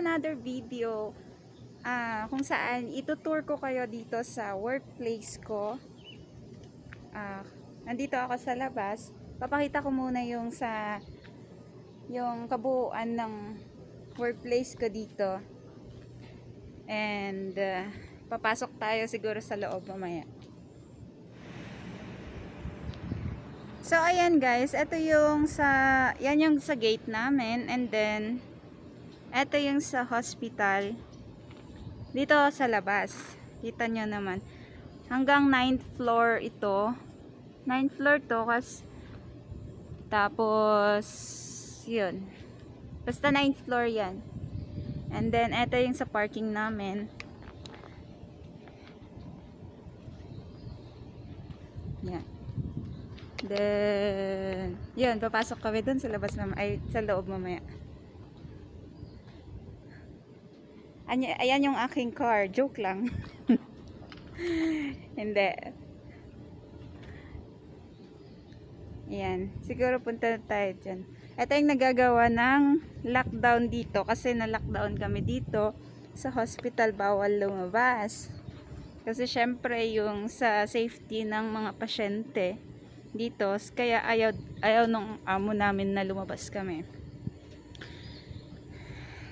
another video ah, kung saan itutour ko kayo dito sa workplace ko. Ah, nandito ako sa labas. Papakita ko muna yung sa yung kabuuan ng workplace ko dito. And ah, papasok tayo siguro sa loob mamaya. So, ayan guys, ito yung sa, yan yung sa gate namin, and then, ito yung sa hospital, dito sa labas, kita nyo naman, hanggang 9th floor ito, 9th floor to, kas, tapos, yun, basta 9th floor yan, and then, ito yung sa parking namin, yan, Then, yun, papasok kami dun sa labas mamaya, ay, sa loob mamaya. Ayan yung aking car. Joke lang. Hindi. Ayan. Siguro punta na tayo dyan. Ito yung nagagawa ng lockdown dito. Kasi na-lockdown kami dito. Sa hospital, bawal lumabas. Kasi syempre yung sa safety ng mga pasyente dito kaya ayaw ayaw nung amo namin na lumabas kami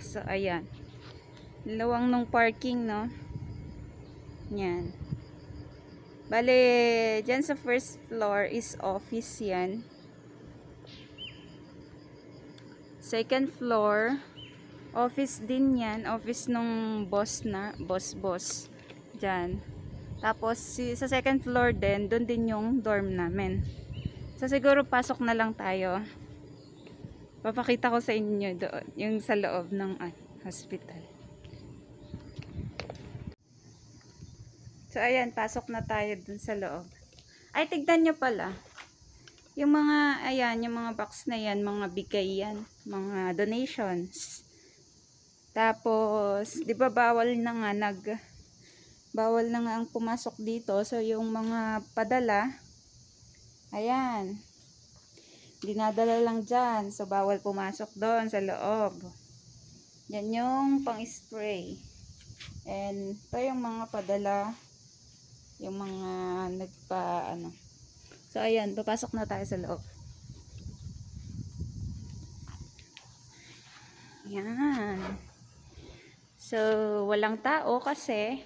so ayan lawang nung parking no yan bale dyan sa first floor is office yan second floor office din yan office nung boss na boss boss dyan tapos, si, sa second floor din, doon din yung dorm namin. So, siguro pasok na lang tayo. Papakita ko sa inyo doon, yung sa loob ng ah, hospital. So, ayan, pasok na tayo dun sa loob. Ay, tignan nyo pala. Yung mga, ayan, yung mga box na yan, mga bigay yan, mga donations. Tapos, di ba bawal na nga nag, bawal na nga ang pumasok dito. So, yung mga padala, ayan, dinadala lang dyan. So, bawal pumasok doon sa loob. Yan yung pang-spray. And, ito yung mga padala, yung mga nagpa, ano. So, ayan, papasok na tayo sa loob. Yan. So, walang tao kasi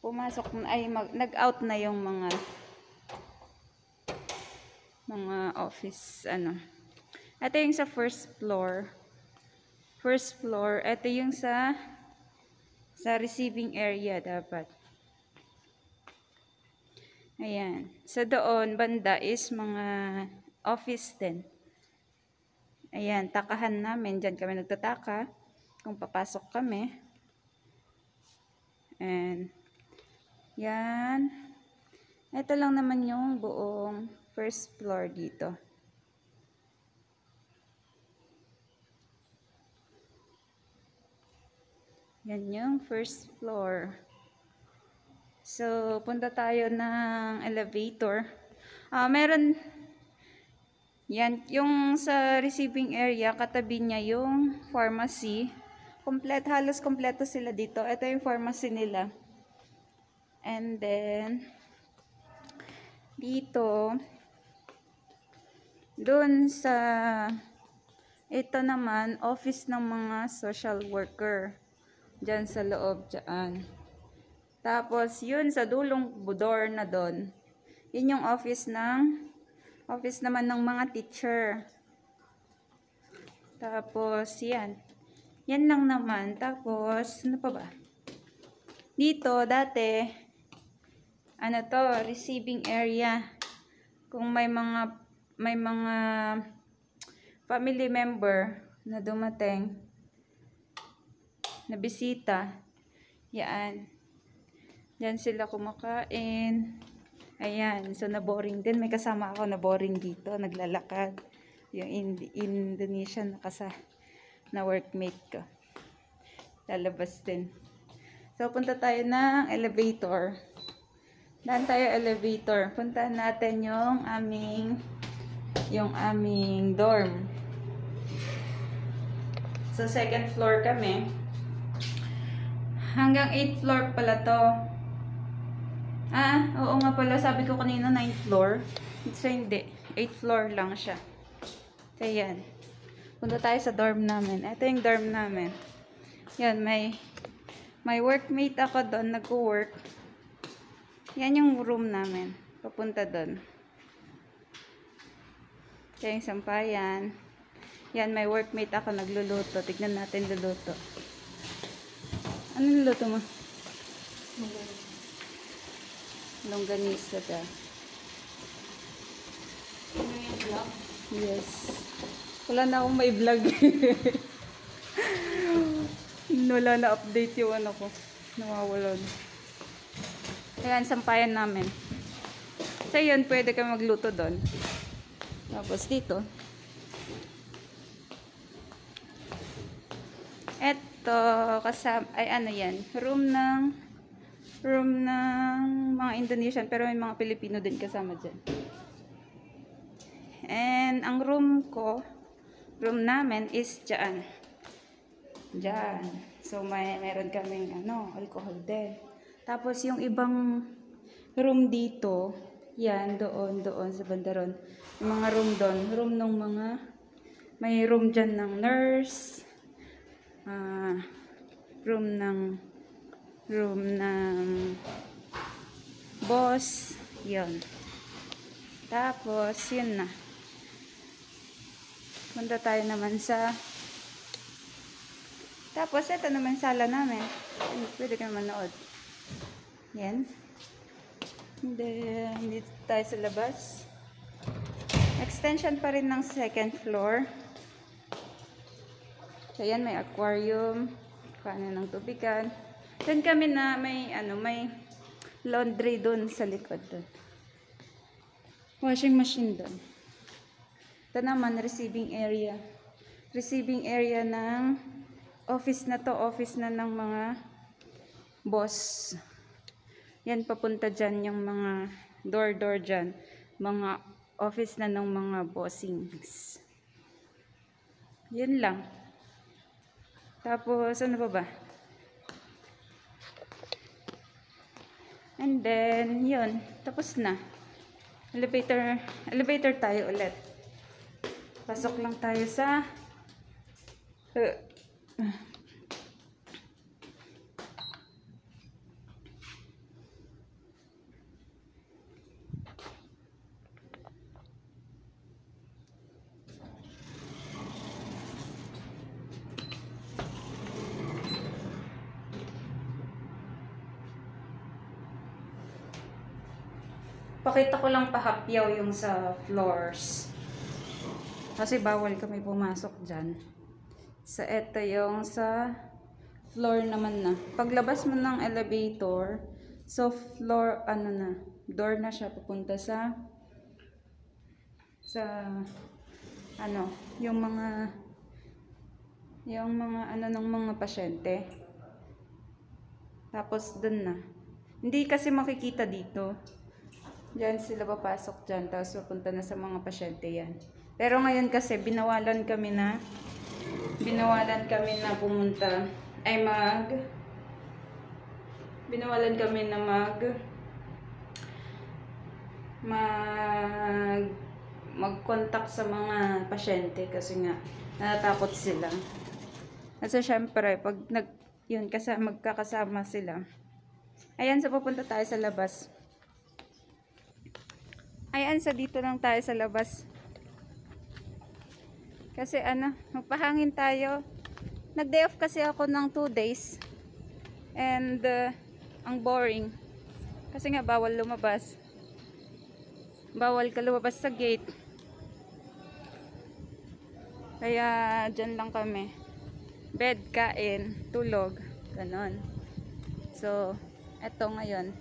pumasok ay mag, nag-out na yung mga mga office ano. Ito yung sa first floor. First floor, ito yung sa sa receiving area dapat. Ayan. Sa doon banda is mga office din. Ayan, takahan namin. Diyan kami nagtataka kung papasok kami. And yan. Ito lang naman yung buong first floor dito. Yan yung first floor. So, punta tayo ng elevator. Ah, meron yan, yung sa receiving area, katabi niya yung pharmacy. Kompleto, halos kompleto sila dito. Ito yung pharmacy nila. And then, dito, doon sa, ito naman, office ng mga social worker. Diyan sa loob, dyan. Tapos, yun sa dulong budor na doon. Yun yung office ng, office naman ng mga teacher. Tapos, yan. Yan lang naman. Tapos, ano pa ba? Dito, dati, ano to, receiving area. Kung may mga may mga family member na dumating na bisita, yan. Yan sila kumakain. Ayan, so na-boring din. May kasama ako na boring dito, naglalakad. Yung Ind Indonesian na kasa na workmate ko. Lalabas din. So, punta tayo ng elevator. Daan tayo elevator. Punta natin yung aming yung aming dorm. Sa second floor kami. Hanggang 8th floor pala to. Ah, oo nga pala. Sabi ko kanina 9th floor. So, hindi. 8th floor lang siya. So, yan. Punta tayo sa dorm namin. Ito yung dorm namin. Yan, may may workmate ako doon. Nag-work. Yan yung room namin. Papunta doon. Kaya yung sampayan. Yan, may workmate ako nagluluto. Tignan natin luluto. Ano niluluto mo? Longganisa ka. Yes. Wala na akong may vlog. Wala na update yung ano ko. Nawawalan. Ayan, sampayan namin. So yun, pwede ka magluto doon. Tapos dito. Eto, kasama, ay ano yan, room ng, room ng mga Indonesian, pero may mga Pilipino din kasama dyan. And ang room ko, room namin is dyan. Dyan. So, may, meron kaming, ano, alcohol din. Tapos, yung ibang room dito, yan, doon, doon, sa bandaron. Yung mga room doon, room ng mga, may room dyan ng nurse, ah, room ng, room ng boss, yun. Tapos, yun na. Punta tayo naman sa tapos, ito naman sala namin. Pwede ka manood. Yan. Hindi, hindi tayo sa labas. Extension pa rin ng second floor. So, yan, may aquarium. Kanan ng tubigan. Doon kami na may, ano, may laundry doon sa likod doon. Washing machine doon. Ito naman, receiving area. Receiving area ng office na to, office na ng mga boss. Yan, papunta dyan yung mga door-door dyan. Mga office na ng mga bossings. Yan lang. Tapos, ano pa ba? And then, yun. Tapos na. Elevator, elevator tayo ulit. Pasok lang tayo sa uh, Pakita ko lang pahapyaw yung sa floors. Kasi bawal kami pumasok dyan. Sa eto yung sa floor naman na. Paglabas mo ng elevator, so floor, ano na, door na siya papunta sa sa ano, yung mga yung mga ano ng mga pasyente. Tapos dun na. Hindi kasi makikita dito. Diyan sila papasok dyan, tapos papunta na sa mga pasyente yan. Pero ngayon kasi binawalan kami na binawalan kami na pumunta ay mag binawalan kami na mag mag mag-contact sa mga pasyente kasi nga natatakot sila. Kasi syempre, pag nag, yun, kasi magkakasama sila. Ayan, so pupunta tayo sa labas. Ayan, sa dito lang tayo sa labas. Kasi ano, magpahangin tayo. Nag-day off kasi ako ng 2 days. And, uh, ang boring. Kasi nga, bawal lumabas. Bawal ka lumabas sa gate. Kaya, dyan lang kami. Bed, kain, tulog. Ganon. So, eto ngayon.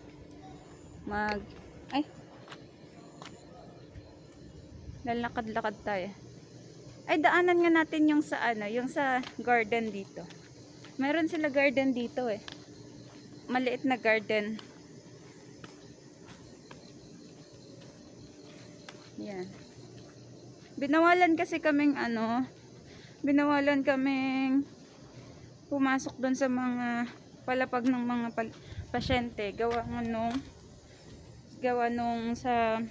Mag, ay, lalakad-lakad tayo. Ay, daanan nga natin yung sa ano, yung sa garden dito. Meron sila garden dito eh. Maliit na garden. Yan. Binawalan kasi kaming ano, binawalan kaming pumasok doon sa mga palapag ng mga pasyente gawa nung gawa nung sa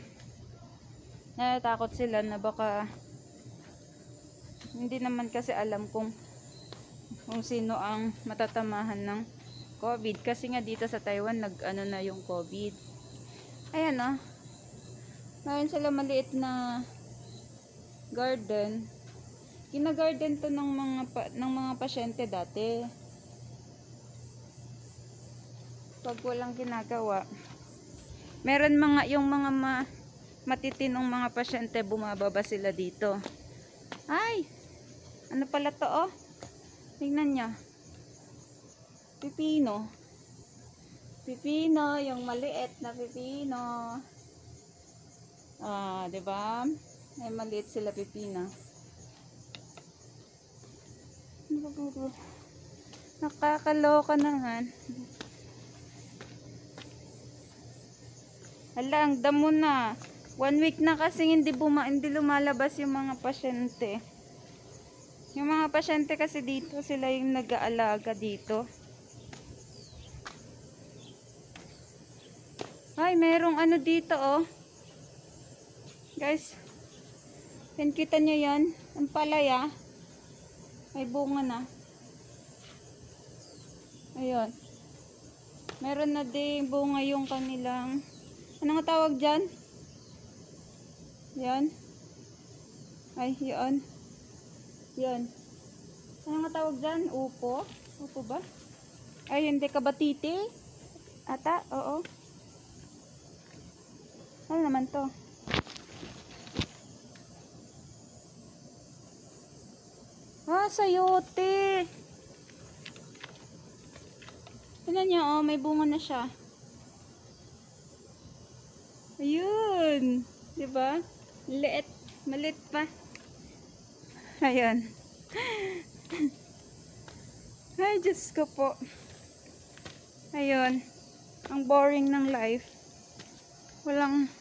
natatakot sila na baka hindi naman kasi alam kung kung sino ang matatamahan ng COVID kasi nga dito sa Taiwan nag ano na yung COVID ayan oh mayroon sila maliit na garden Kina-garden to ng mga ng mga pasyente dati. Pag walang ginagawa. Meron mga yung mga ma, matitinong mga pasyente bumababa sila dito. Ay. Ano pala to oh? Tingnan niyo. Pipino. Pipino, yung maliit na pipino. Ah, ba? Ay maliit sila pipino. Nakakaloka naman. Hala, ang damo na. One week na kasi hindi, buma, hindi lumalabas yung mga pasyente. Yung mga pasyente kasi dito, sila yung nag-aalaga dito. Ay, merong ano dito, oh. Guys, yan kita nyo yan. Ang palaya. May bunga na. Ayun. Meron na ding bunga yung kanilang ano nga tawag dyan? Yan. Ay, yun. Yan. Ano nga tawag dyan? Upo? Upo ba? Ay, hindi kabatiti? Ata? Oo. Ano naman to? Ah, sayote. Tignan niyo, oh, may bunga na siya. Ayun. 'Di ba? Liit. Malit pa. Ayun. Ay, Diyos ko po. Ayun. Ang boring ng life. Walang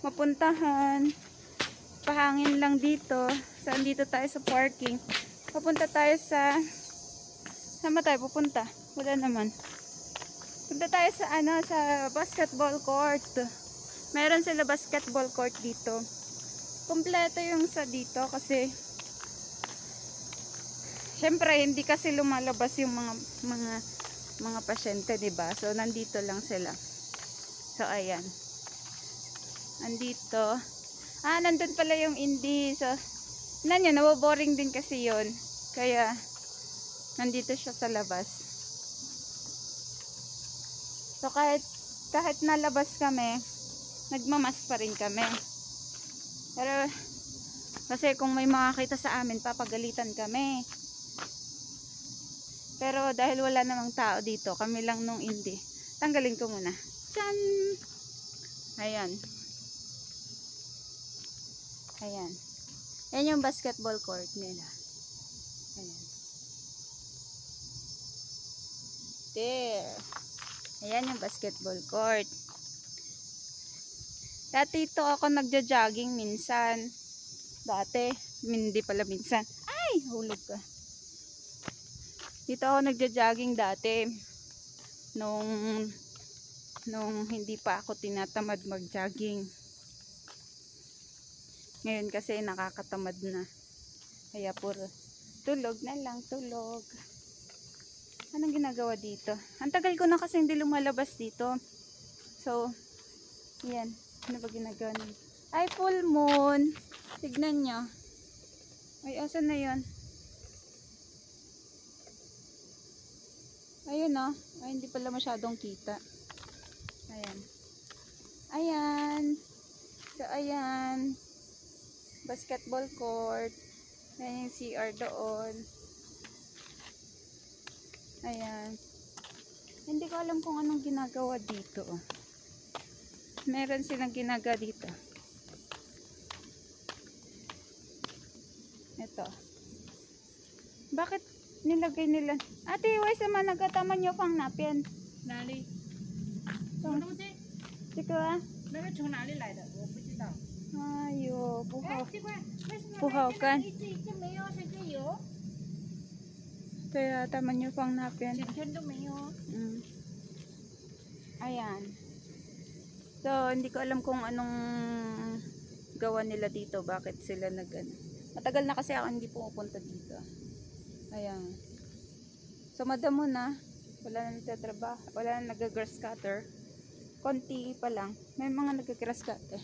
mapuntahan. Pahangin lang dito. Saan dito tayo sa parking. Papunta tayo sa... Saan ba tayo pupunta? Wala naman. Punta tayo sa ano, sa basketball court. Meron sila basketball court dito. Kompleto yung sa dito kasi Syempre, hindi kasi lumalabas yung mga mga mga pasyente, 'di ba? So nandito lang sila. So ayan. Andito. Ah, nandun pala yung indie. So nan yun, naboboring din kasi yon Kaya nandito siya sa labas. So kahit kahit nalabas kami, nagmamas pa rin kami. Pero kasi kung may makakita sa amin, papagalitan kami. Pero dahil wala namang tao dito, kami lang nung hindi. Tanggalin ko muna. Chan! Ayan. Ayan. Yan yung basketball court nila. Ayan. There. Ayan yung basketball court. Dati ito ako nagja-jogging minsan. Dati, hindi pala minsan. Ay, hulog ka. Dito ako nagja-jogging dati. Nung nung hindi pa ako tinatamad mag-jogging. Ngayon kasi nakakatamad na. Kaya puro tulog na lang, tulog. Anong ginagawa dito? Ang tagal ko na kasi hindi lumalabas dito. So, yan. Ano ba ginagawa? Ay, full moon. Tignan nyo. Ay, asan na yon? Ayun oh. Ay, hindi pala masyadong kita. Ayan. Ayan. So, ayan. Basketball court. Ayan yung CR doon. Ayan. Hindi ko alam kung anong ginagawa dito. Oh meron silang ginaga dito. Ito. Bakit nilagay nila? Ate why sa managataman nyo ah. pang napin? Nali. Tong chiko ah. Nali chung nali lai da wo bu ji dao ayo bu mm. hao bu hao kan kaya taman nyo pang napin. Ayan. So, hindi ko alam kung anong gawa nila dito. Bakit sila nag ano. Matagal na kasi ako hindi pumupunta dito. Ayan. So, madamo na. Wala na nagtatrabaho. Wala na nag-grass cutter. Konti pa lang. May mga nag-grass cutter.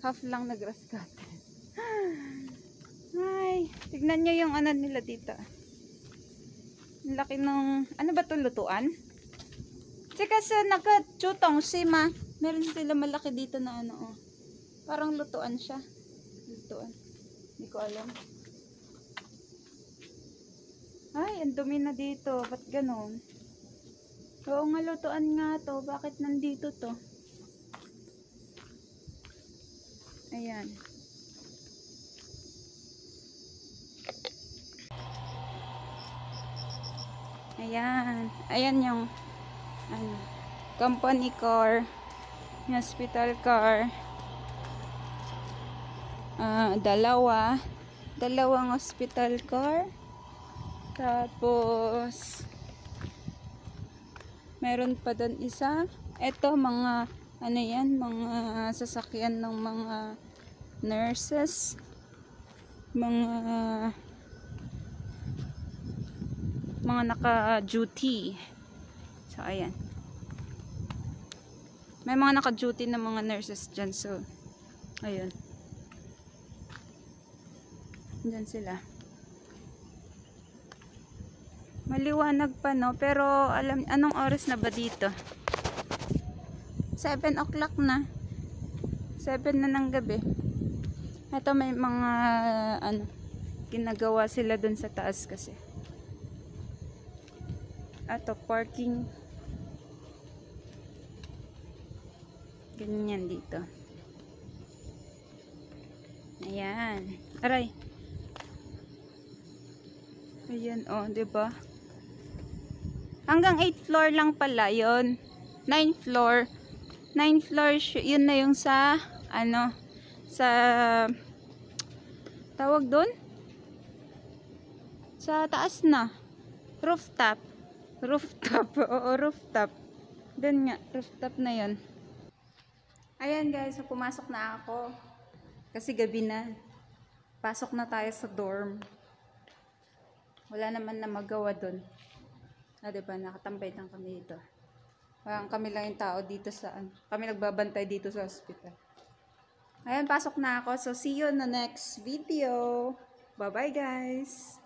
Half lang nag-grass cutter. Ay, tignan nyo yung ano nila dito. Ang laki ng, ano ba to lutuan? Tsaka sa naka-chutong si ma. Meron sila malaki dito na ano oh. Parang lutuan siya. Lutuan. Hindi ko alam. Ay, ang dumi na dito. Ba't ganon? Oo nga, lutuan nga to. Bakit nandito to? Ayan. Ayan. Ayan yung ano, company car, yung hospital car. Ah, dalawa. Dalawang hospital car. Tapos meron pa doon isa. Ito mga ano yan, mga sasakyan ng mga nurses. Mga mga naka-duty. So, ayan. May mga naka-duty na mga nurses dyan. So, ayun. Dyan sila. Maliwanag pa, no? Pero, alam, anong oras na ba dito? 7 o'clock na. 7 na ng gabi. Ito may mga, ano, ginagawa sila dun sa taas kasi. Ato, parking. Ganyan dito. Ayan. Aray. Ayan, oh, ba? Hanggang 8 floor lang pala 'yon. 9 floor. 9 floor, yun na yung sa, ano, sa, tawag doon? Sa taas na. Rooftop. Rooftop. Oo, rooftop. Doon nga, rooftop na yon. Ayan guys, so pumasok na ako. Kasi gabi na. Pasok na tayo sa dorm. Wala naman na magawa doon. Ah, diba? Nakatambay lang kami dito. Parang kami lang yung tao dito sa, ano, kami nagbabantay dito sa hospital. Ayan, pasok na ako. So, see you in the next video. Bye-bye, guys.